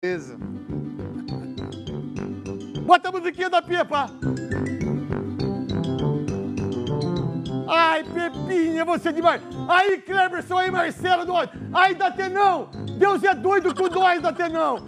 Beleza. Bota a musiquinha da Pepa. Ai, Pepinha, você é demais. Aí, Cleberson, aí, Marcelo, do Aí, Datenão. Deus é doido com nós, Datenão.